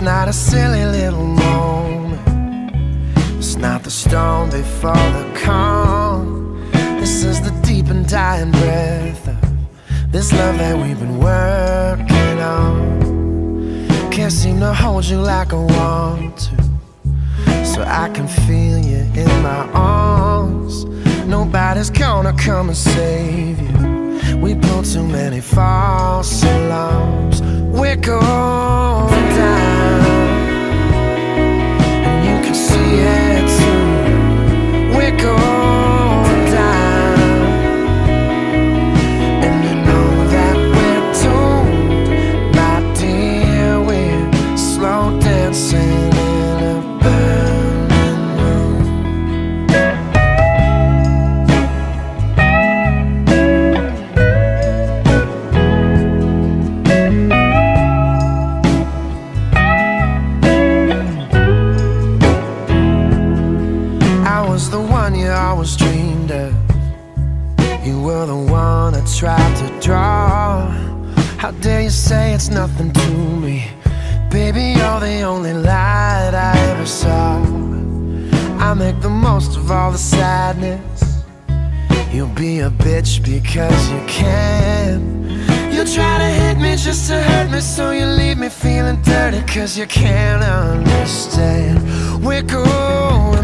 not a silly little moment. It's not the storm before the calm. This is the deep and dying breath of this love that we've been working on. Can't seem to hold you like I want to. So I can feel you in my arms. Nobody's gonna come and save you. We built too many false alarms. We're going was the one you always dreamed of. You were the one I tried to draw. How dare you say it's nothing to me? Baby, you're the only light I ever saw. I make the most of all the sadness. You'll be a bitch because you can. You try to hit me just to hurt me, so you leave me feeling dirty. Cause you can't understand. We're cool.